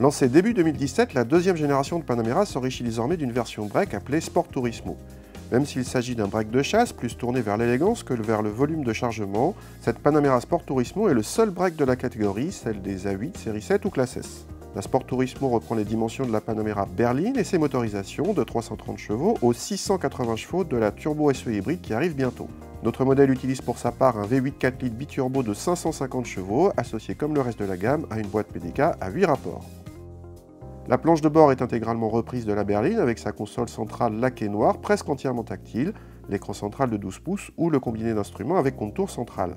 Lancée début 2017, la deuxième génération de Panamera s'enrichit désormais d'une version break appelée Sport Turismo. Même s'il s'agit d'un break de chasse plus tourné vers l'élégance que vers le volume de chargement, cette Panamera Sport Turismo est le seul break de la catégorie, celle des A8, série 7 ou classe S. La Sport Turismo reprend les dimensions de la Panamera Berlin et ses motorisations de 330 chevaux aux 680 chevaux de la Turbo SE hybride qui arrive bientôt. Notre modèle utilise pour sa part un V8 4 litres biturbo de 550 chevaux, associé comme le reste de la gamme à une boîte PDK à 8 rapports. La planche de bord est intégralement reprise de la berline avec sa console centrale laquée noire presque entièrement tactile, l'écran central de 12 pouces ou le combiné d'instruments avec contour central.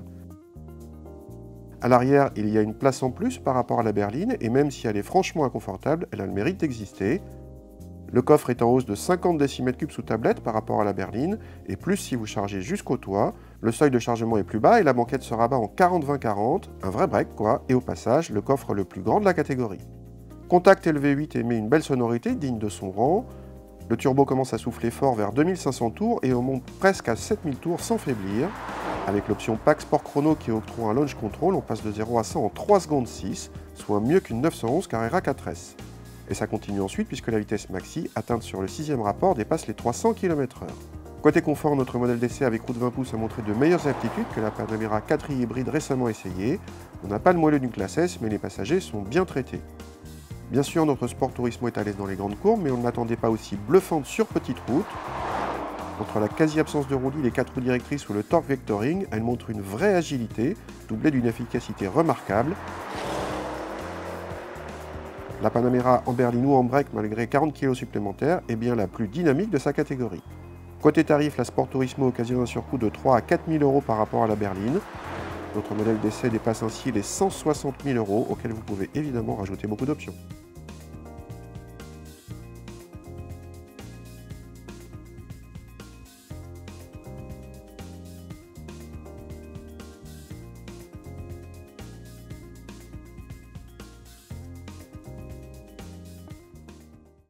À l'arrière, il y a une place en plus par rapport à la berline et même si elle est franchement inconfortable, elle a le mérite d'exister. Le coffre est en hausse de 50 décimètres cubes sous tablette par rapport à la berline et plus si vous chargez jusqu'au toit. Le seuil de chargement est plus bas et la banquette se rabat en 40-20-40, un vrai break quoi, et au passage, le coffre le plus grand de la catégorie. Contact LV8 émet une belle sonorité digne de son rang. Le turbo commence à souffler fort vers 2500 tours et on monte presque à 7000 tours sans faiblir. Avec l'option Pack Sport Chrono qui octroie un launch control, on passe de 0 à 100 en 3 secondes 6, soit mieux qu'une 911 Carrera 4S. Et ça continue ensuite puisque la vitesse maxi, atteinte sur le sixième rapport, dépasse les 300 km/h. Côté confort, notre modèle d'essai avec roue de 20 pouces a montré de meilleures aptitudes que la Panamera 4 hybride récemment essayée. On n'a pas le moelleux d'une classe S, mais les passagers sont bien traités. Bien sûr, notre Sport Turismo est à l'aise dans les grandes courbes, mais on ne l'attendait pas aussi bluffante sur petite route. Entre la quasi-absence de roulis, les 4 roues directrices ou le torque vectoring, elle montre une vraie agilité, doublée d'une efficacité remarquable. La Panamera en berline ou en break, malgré 40 kg supplémentaires, est bien la plus dynamique de sa catégorie. Côté tarif, la Sport Turismo occasionne un surcoût de 3 à 4 000 euros par rapport à la berline. Notre modèle d'essai dépasse ainsi les 160 000 euros auxquels vous pouvez évidemment rajouter beaucoup d'options.